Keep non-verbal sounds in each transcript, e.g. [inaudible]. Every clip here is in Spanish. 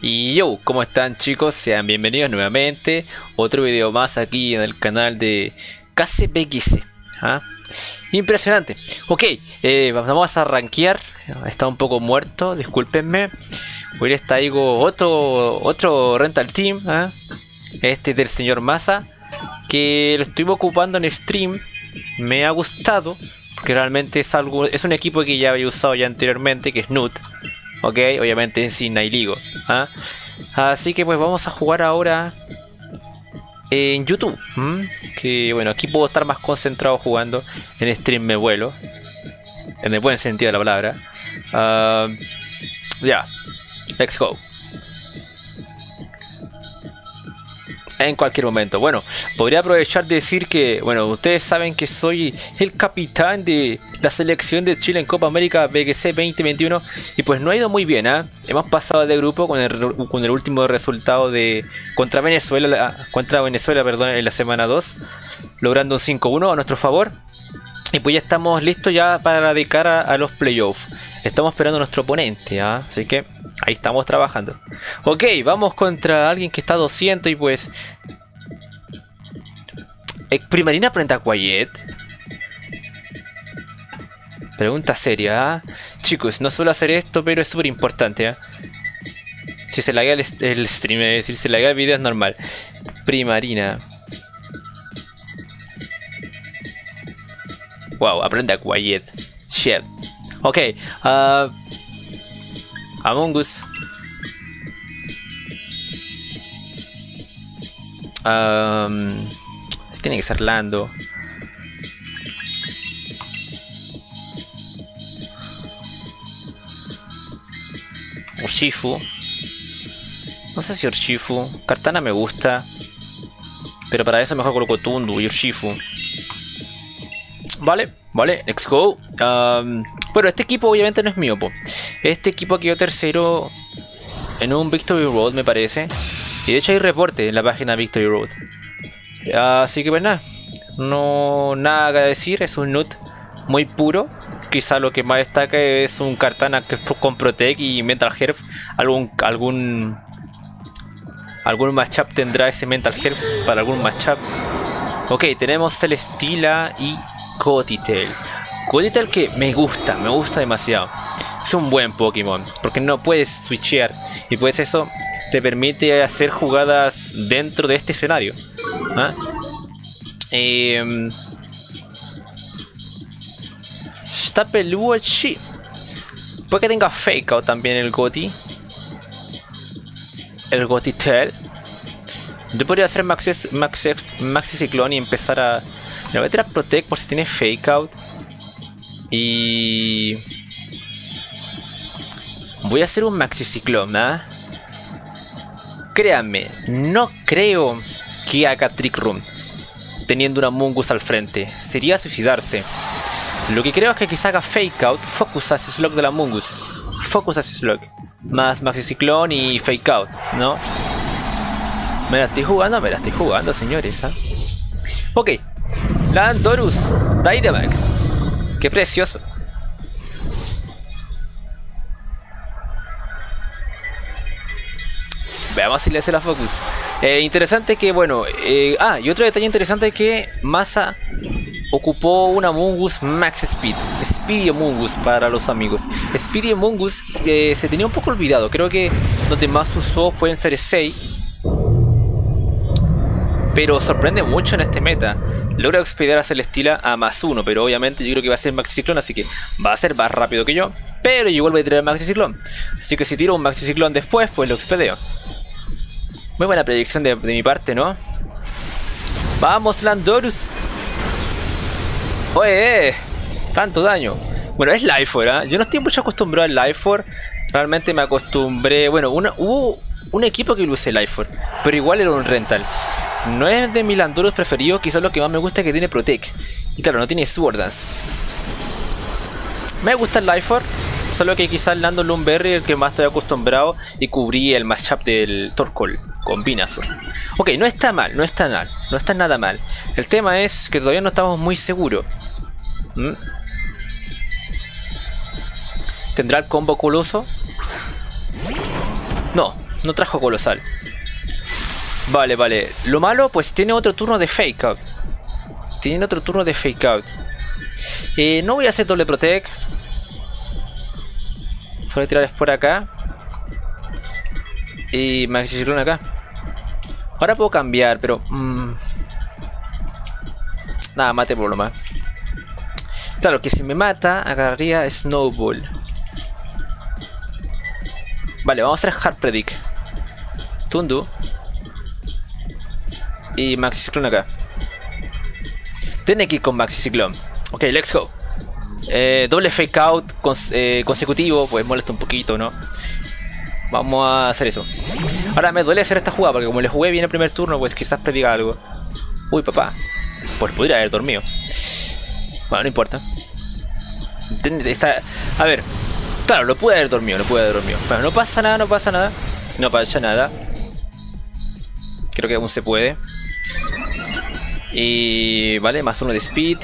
Y yo, ¿cómo están chicos? Sean bienvenidos nuevamente. Otro video más aquí en el canal de KCPX. ¿ah? Impresionante. Ok, eh, vamos a rankear. Está un poco muerto, discúlpenme. Hoy les traigo otro, otro rental team. ¿ah? Este es del señor Massa. Que lo estuve ocupando en stream. Me ha gustado. Porque realmente es algo. Es un equipo que ya había usado ya anteriormente. Que es Nut. Ok, obviamente sin Nailigo. ¿ah? Así que pues vamos a jugar ahora en YouTube. Que bueno, aquí puedo estar más concentrado jugando. En stream me vuelo. En el buen sentido de la palabra. Ah, ya, let's go. En cualquier momento. Bueno, podría aprovechar de decir que, bueno, ustedes saben que soy el capitán de la selección de Chile en Copa América BGC 2021 y pues no ha ido muy bien, ¿ah? Hemos pasado de grupo con el, con el último resultado de contra Venezuela, contra Venezuela, perdón, en la semana 2, logrando un 5-1 a nuestro favor. Y pues ya estamos listos ya para dedicar a, los playoffs. Estamos esperando a nuestro oponente, ¿ah? así que Ahí estamos trabajando. Ok, vamos contra alguien que está a 200 y pues... Eh, ¿Primarina frente a Quiet? Pregunta seria, ¿ah? Chicos, no suelo hacer esto, pero es súper importante, ¿ah? Si se laguea el, el stream, es decir, si se laguea el video es normal. Primarina. Wow, aprende a Quiet. Shit. Ok, uh, Among Us. tiene que ser Lando. Urshifu. No sé si Urshifu. Cartana me gusta. Pero para eso mejor coloco Tundu y Urshifu. Vale, vale, let's go. bueno, este equipo obviamente no es mío, po. Este equipo quedó tercero en un Victory Road, me parece. Y de hecho hay reporte en la página Victory Road. Así que pues nada, no nada que decir, es un nut muy puro. Quizá lo que más destaca es un Cartana que con Protect y Mental Health. Algún algún algún matchup tendrá ese Mental Health para algún matchup. Ok, tenemos Celestila y Cotitel. Cotitel que me gusta, me gusta demasiado es un buen Pokémon, porque no puedes switchear y pues eso te permite hacer jugadas dentro de este escenario. ¿ah? Eh, peludo sí. Puede que tenga Fake Out también el Goti. El Goti Tail. Yo podría hacer Maxi, Maxi, Maxi Ciclone y empezar a. Me voy a tirar Protect por si tiene Fake Out. Y. Voy a hacer un maxi ciclón, ¿ah? Créanme, no creo que haga Trick Room teniendo una Mungus al frente. Sería suicidarse. Lo que creo es que quizá haga Fake Out, Focus a Slug de la Mungus. Focus a Slug. Más Maxi Ciclón y Fake Out, ¿no? Me la estoy jugando, me la estoy jugando, señores. ¿ah? Ok. Landorus Dynamax. Qué precioso. Veamos si le hace la focus. Eh, interesante que, bueno. Eh, ah, y otro detalle interesante es que Massa ocupó una Mungus Max Speed. Speedy Mungus para los amigos. Speedy Mungus eh, se tenía un poco olvidado. Creo que donde más usó fue en Series 6. Pero sorprende mucho en este meta. Logra expediar a Celestila a más uno, pero obviamente yo creo que va a ser Maxi Ciclón, así que va a ser más rápido que yo. Pero igual voy a tirar Maxi Ciclón. Así que si tiro un Maxi Ciclón después, pues lo expedeo. Muy buena predicción de, mi parte, ¿no? Vamos, Landorus. Oye, eh, tanto daño. Bueno, es Life ¿eh? Yo no estoy mucho acostumbrado al Life Realmente me acostumbré. Bueno, hubo un equipo que lo usé Life pero igual era un rental. No es de mis Landorus preferidos, quizás lo que más me gusta es que tiene Protect. Y claro, no tiene Sword Dance. Me gusta el Life Solo que quizás Lando Lumberry el que más estoy acostumbrado y cubrí el matchup del Torkoal con Binazor. Ok, no está mal, no está mal, no está nada mal. El tema es que todavía no estamos muy seguros. ¿Mm? ¿Tendrá el combo coloso? No, no trajo colosal. Vale, vale. Lo malo, pues tiene otro turno de fake out. Tiene otro turno de fake out. Eh, no voy a hacer doble protect. A tirar por acá. Y maxi ciclón acá. Ahora puedo cambiar, pero... Mm, nada, mate por lo más. Claro, que si me mata, agarraría Snowball. Vale, vamos a hacer Hard Predict. Tundu. Y Maxi Ciclón acá. Tiene que ir con Maxi Ciclón. Ok, let's go. Eh, doble fake out eh, consecutivo, pues molesta un poquito, ¿no? Vamos a hacer eso. Ahora me duele hacer esta jugada porque como le jugué bien el primer turno, pues quizás prediga algo. Uy, papá. Pues podría haber dormido. Bueno, no importa. Está... A ver. Claro, lo pude haber dormido, lo pude haber dormido. Bueno, no pasa nada, no pasa nada. No pasa nada. Creo que aún se puede. Y... Vale, más uno de speed.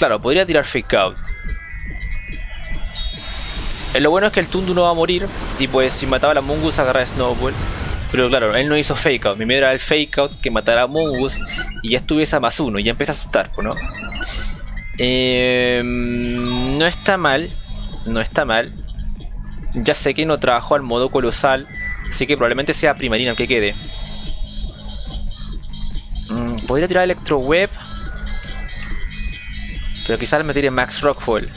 Claro, podría tirar fake out. Eh, lo bueno es que el Tundu no va a morir. Y pues si mataba a la Mungus agarra Snowball. Pero claro, él no hizo fake out. Mi miedo era el fake out que matara a Mungus. Y ya estuviese a más uno. Y ya empieza a asustar, ¿no? Eh, no está mal. No está mal. Ya sé que no trabajó al modo colosal. Así que probablemente sea primarina que quede. Mm, podría tirar Electro Web. Pero quizás me tire Max Rockfall.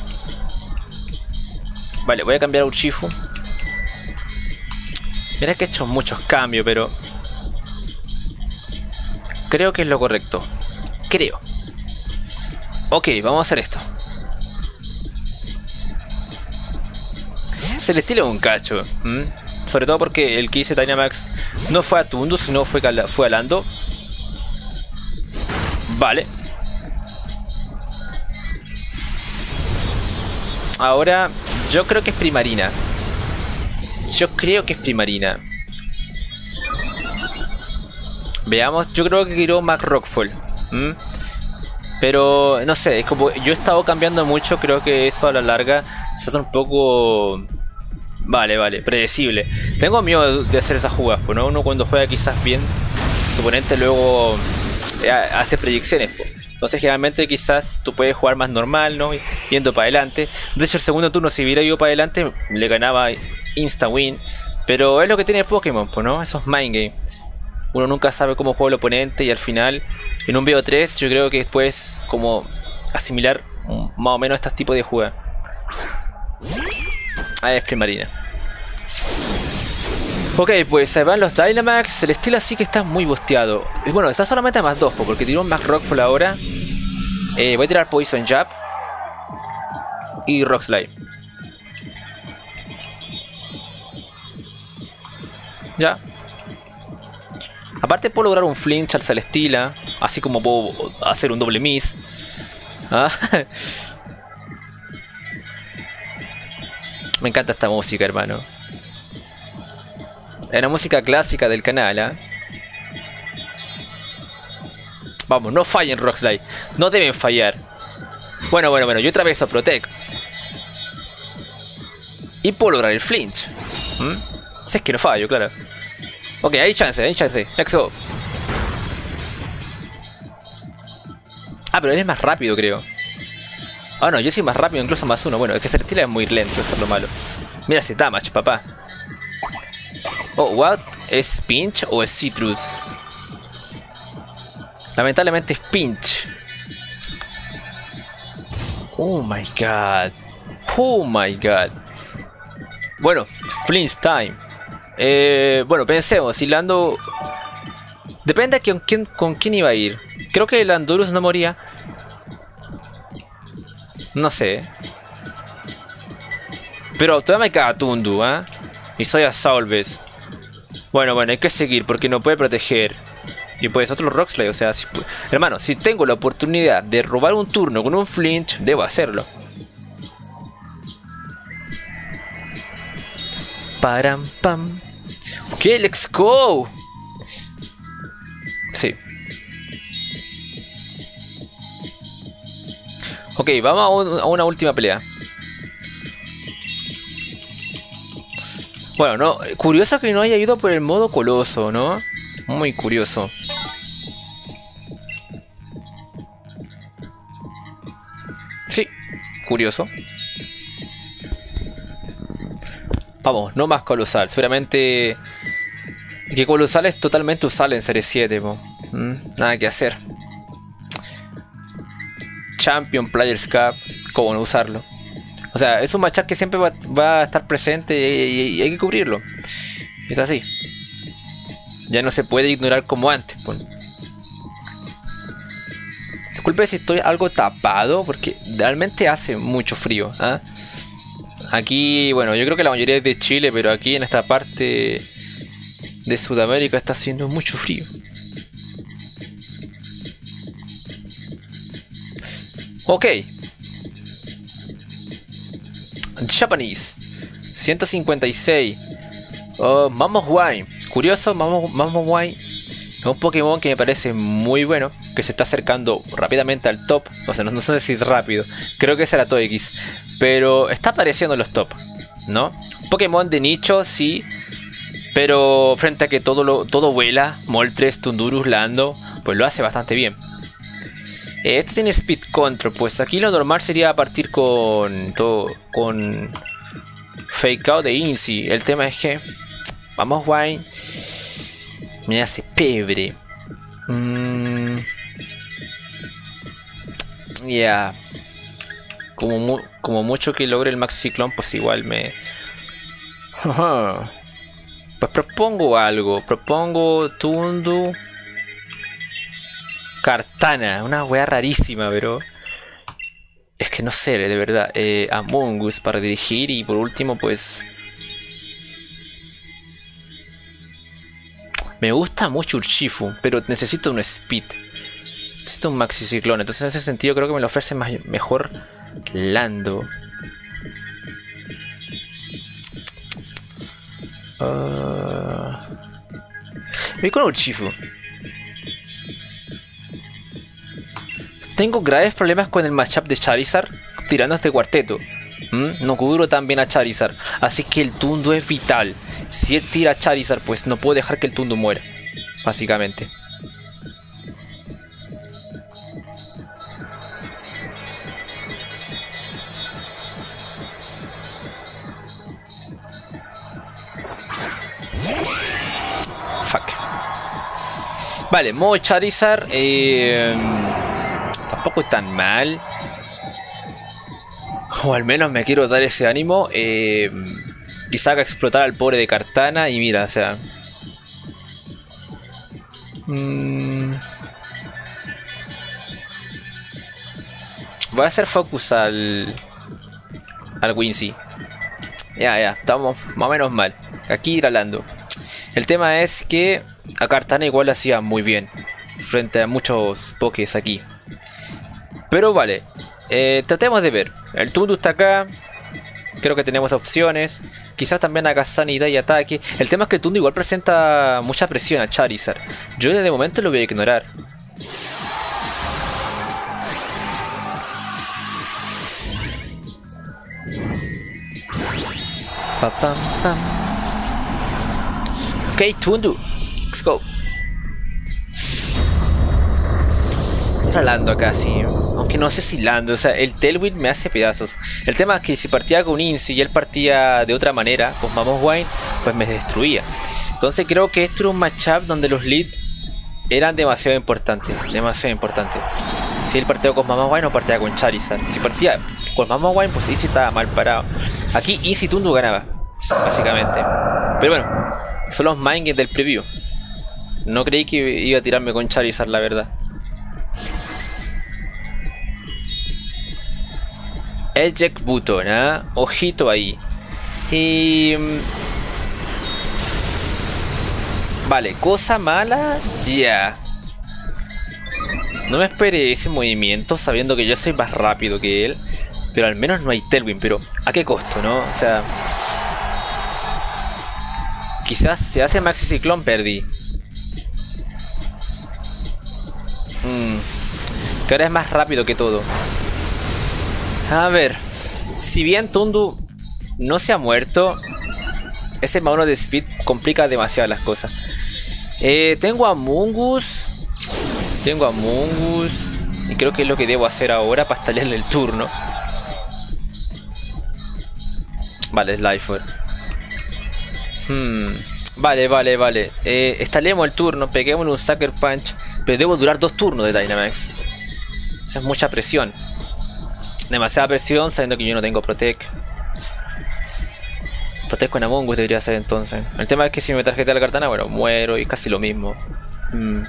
Vale, voy a cambiar a Uchifu. Mira que he hecho muchos cambios, pero... Creo que es lo correcto. Creo. Ok, vamos a hacer esto. Celestil es un cacho. Sobre todo porque el que hice Dynamax no fue a Tundu, sino fue, fue a Lando. Vale. Ahora yo creo que es primarina. Yo creo que es primarina. Veamos, yo creo que quiero Mac Rockfall. Pero no sé, es como yo he estado cambiando mucho, creo que eso a la larga se hace un poco Vale, vale, predecible. Tengo miedo de hacer esas jugadas, pues, ¿no? Uno cuando juega quizás bien, tu oponente luego eh, hace predicciones. Pues. Entonces generalmente quizás tú puedes jugar más normal, ¿no? Yendo para adelante. De hecho el segundo turno si hubiera ido para adelante le ganaba insta win. Pero es lo que tiene Pokémon, pues, ¿no? Esos mind game. Uno nunca sabe cómo juega el oponente y al final en un BO3 yo creo que después como asimilar más o menos estos tipos de jugadas. Ah, es primarina. Ok, pues se van los Dynamax. El estilo así que está muy busteado. Bueno, está solamente a más 2, porque tiró un Max Rockfall ahora. Eh, voy a tirar Poison Jab. Y Rock Slide. Ya. Aparte puedo lograr un flinch al Celestila. Así como puedo hacer un doble miss. Ah. [laughs] Me encanta esta música, hermano. Es una música clásica del canal, ¿ah? Vamos, no fallen Rockslide. No deben fallar. Bueno, bueno, bueno. Yo otra vez a Protect. Y puedo lograr el flinch. ¿Mm? Si es que no fallo, claro. Ok, hay chance, hay chance. Let's go. Ah, pero él es más rápido, creo. Ah, no, yo soy más rápido, incluso más uno. Bueno, es que Celestina es muy lento, eso es lo malo. Mira ese damage, papá. Oh, what? ¿Es pinch o es citrus? Lamentablemente es pinch. Oh my god. Oh my god. Bueno, flinch time. Eh, bueno, pensemos, si Lando... Depende de con quién, con quién iba a ir. Creo que Landurus no moría. No sé. Pero todavía me caga Tundu, ¿eh? Y soy a Salves. Bueno, bueno, hay que seguir porque no puede proteger. Y pues otro Rockslide, o sea, si, hermano, si tengo la oportunidad de robar un turno con un flinch, debo hacerlo. Param pam. Ok, let's go. Sí. Ok, vamos a una última pelea. Bueno, no, curioso que no haya ido por el modo coloso, ¿no? Muy curioso. Sí, curioso. Vamos, no más colosal. Seguramente que colosal es totalmente usable en Serie 7. Mm, nada que hacer. Champion Players Cup, ¿cómo no usarlo? O sea, es un matchup que siempre va, a estar presente y, hay que cubrirlo. Es así. Ya no se puede ignorar como antes. Disculpe si estoy algo tapado porque realmente hace mucho frío. ¿ah? Aquí, bueno, yo creo que la mayoría es de Chile, pero aquí en esta parte de Sudamérica está haciendo mucho frío. Ok. Japanese. 156. Oh, Mamos Wine. Curioso, Mamos, Wine. Es un Pokémon que me parece muy bueno. Que se está acercando rápidamente al top. O sea, no, sé si es rápido. Creo que será X. Pero está apareciendo en los top. ¿No? Pokémon de nicho, sí. Pero frente a que todo, lo, todo vuela, Moltres, Tundurus, Lando, pues lo hace bastante bien. Este tiene Speed Control, pues aquí lo normal sería partir con todo, con Fake Out de Inci. El tema es que, vamos Wine, me hace pebre. Mm. Ya. Como, como mucho que logre el Max Ciclón, pues igual me... Pues propongo algo. Propongo Tundu. Cartana. Una wea rarísima, pero. Es que no sé, de verdad. Eh, Among Us para dirigir. Y por último, pues. Me gusta mucho Urshifu, pero necesito un Speed. Necesito un Maxi Ciclón. Entonces, en ese sentido, creo que me lo ofrece mejor Lando. Uh... Voy con Uchifu. Tengo graves problemas con el matchup de Charizard tirando este cuarteto. ¿Mm? No cubro tan bien a Charizard. Así que el Tundo es vital. Si él tira a Charizard, pues no puedo dejar que el Tundo muera. Básicamente. Vale, modo Charizard. Eh, tampoco es tan mal. O al menos me quiero dar ese ánimo. Eh, quizá haga explotar al pobre de Cartana. Y mira, o sea. Mm, voy a hacer focus al. Al Wincy. Ya, ya, estamos más o menos mal. Aquí Lando. El tema es que a Cartana igual hacía muy bien frente a muchos pokés aquí. Pero vale, eh, tratemos de ver. El Tundu está acá. Creo que tenemos opciones. Quizás también haga sanidad y ataque. El tema es que el Tundu igual presenta mucha presión a Charizard. Yo desde momento lo voy a ignorar. Ok, Tundu. Let's go. Era Lando sí. Aunque no sé si Lando. O sea, el Tailwind me hace pedazos. El tema es que si partía con Inci y él partía de otra manera, con Mamos Wine, pues me destruía. Entonces creo que esto era un matchup donde los leads eran demasiado importantes. Demasiado importantes. Si él partía con Mamos Wine o partía con Charizard. Si partía con Mamos Wine, pues Easy estaba mal parado. Aquí Easy Tundu ganaba. Básicamente. Pero bueno, son los mind del preview. No creí que iba a tirarme con Charizard, la verdad. Eject Button, ¿eh? Ojito ahí. Y... Mm, vale, cosa mala, ya. No me espere ese movimiento sabiendo que yo soy más rápido que él. Pero al menos no hay Telwin, pero ¿a qué costo, no? O sea... Quizás se hace Maxi Ciclón, perdí. Mm, que ahora es más rápido que todo. A ver. Si bien Tundu no se ha muerto. Ese mono de Speed complica demasiado las cosas. Eh, tengo a Mungus. Tengo a Mungus. Y creo que es lo que debo hacer ahora para estallarle el turno. Vale, Slifer. Hmm. Vale, vale, vale. Eh, el turno, peguemos un Sucker Punch. Pero debo durar dos turnos de Dynamax. Esa es mucha presión. Demasiada presión sabiendo que yo no tengo Protect. Protect con Among Us debería ser entonces. El tema es que si me tarjeta la cartana, bueno, muero y casi lo mismo. Mm.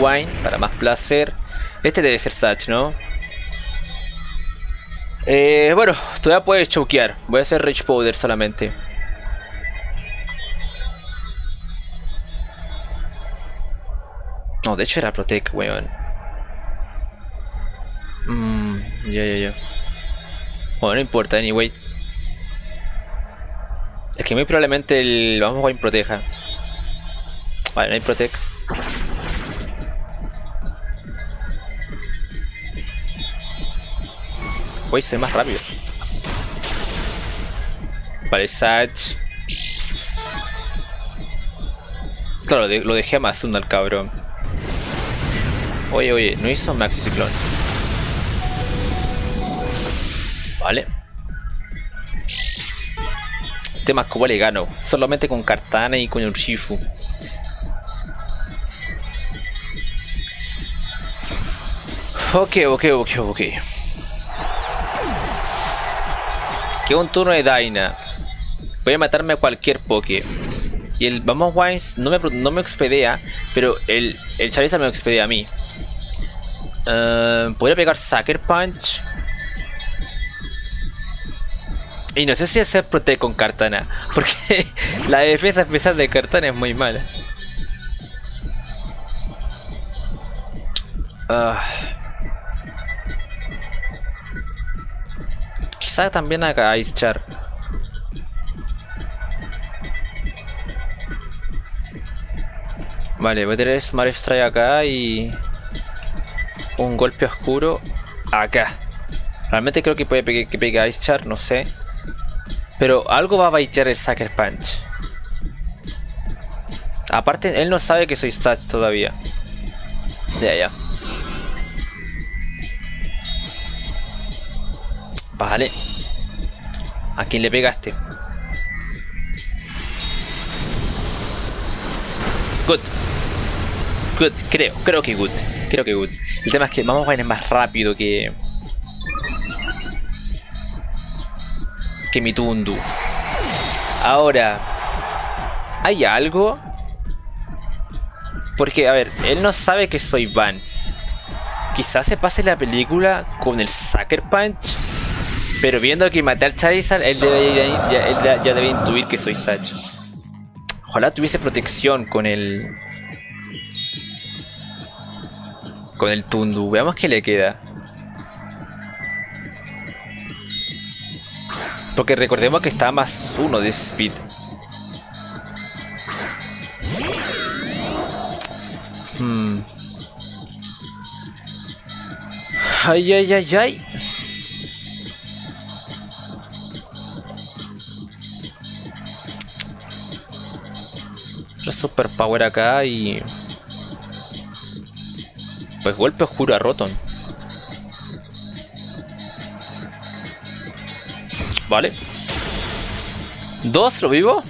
Wine para más placer. Este debe ser Satch, ¿no? Eh, bueno, todavía puede chokear. Voy a hacer Rich Powder solamente. No, de hecho era Protect, weón. Mmm, ya, ya, ya. Bueno, no importa, anyway. Es que muy probablemente el vamos a proteja. Vale, no hay Protect. A ser más rápido. Vale, Satch. Claro, lo dejé a Mazunda al cabrón. Oye, oye, no hizo Maxi Ciclón. Vale. Temas como le gano. Solamente con Kartana y con Urshifu. Ok, ok, ok, ok. Queda un turno de Daina. Voy a matarme a cualquier Poké. Y el Vamos Wines no me, no me expedea, pero el, el Charizard me expedea a mí. Uh, podría pegar Sucker Punch. Y no sé si hacer Protect con Cartana. [laughs] Porque la defensa especial de Cartana es muy mala. Uh. Quizá también haga Ice Char. Vale, voy a tener Smart Strike acá y un golpe oscuro acá. Realmente creo que puede que pegue Ice Char, no sé. Pero algo va a baitear el Sucker Punch. Aparte, él no sabe que soy Stats todavía. De allá. Vale. ¿A quién le pegaste? Good, creo, creo que good. Creo que good. El tema es que vamos a ir más rápido que. Que mi Tundu. Ahora. ¿Hay algo? Porque, a ver, él no sabe que soy Van. Quizás se pase la película con el Sucker Punch. Pero viendo que maté al Charizard, él, debe, ya, debe intuir que soy Satch. Ojalá tuviese protección con el con el Tundu. Veamos qué le queda. Porque recordemos que está más uno de speed. Hmm. Ay, ay, ay, ay. Super power acá y pues golpe oscuro a Roton. Vale. Dos, lo vivo.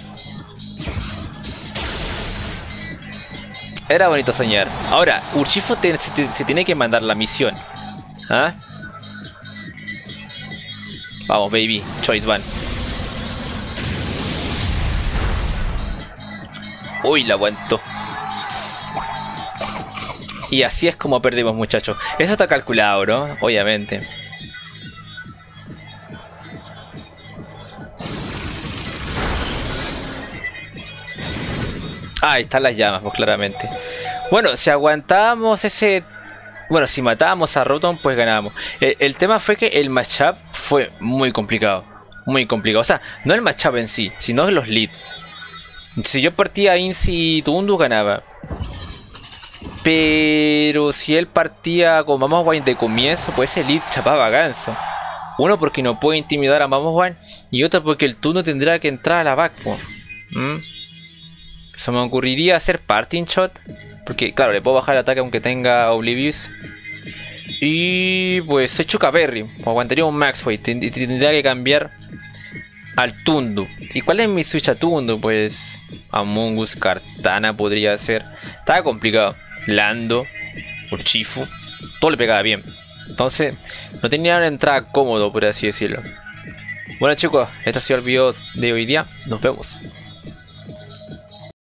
Era bonito soñar. Ahora, Urchifo se, tiene que mandar la misión. ¿Ah? Vamos, baby. Choice one. Uy, la aguanto. Y así es como perdimos, muchachos. Eso está calculado, ¿no? Obviamente. Ah, ahí están las llamas, pues claramente. Bueno, si aguantábamos ese... Bueno, si matábamos a Rotom, pues ganábamos. El, tema fue que el matchup fue muy complicado. Muy complicado. O sea, no el matchup en sí, sino los leads. Si yo partía Insi y Tundu, ganaba. Pero si él partía con Mamá Wine de comienzo, pues ese lead chapaba ganso. Uno porque no puede intimidar a One y otra porque el turno tendrá que entrar a la back. Se me ocurriría hacer parting shot. Porque claro, le puedo bajar el ataque aunque tenga Oblivious. Y pues soy Chucaberry. Aguantaría un max weight. Y tendría que cambiar al Tundu. ¿Y cuál es mi switch a Tundu? Pues Among Us, Cartana podría ser. Estaba complicado. Lando, Chifu. Todo le pegaba bien. Entonces, no tenía una entrada cómodo, por así decirlo. Bueno chicos, este ha sido el video de hoy día. Nos vemos.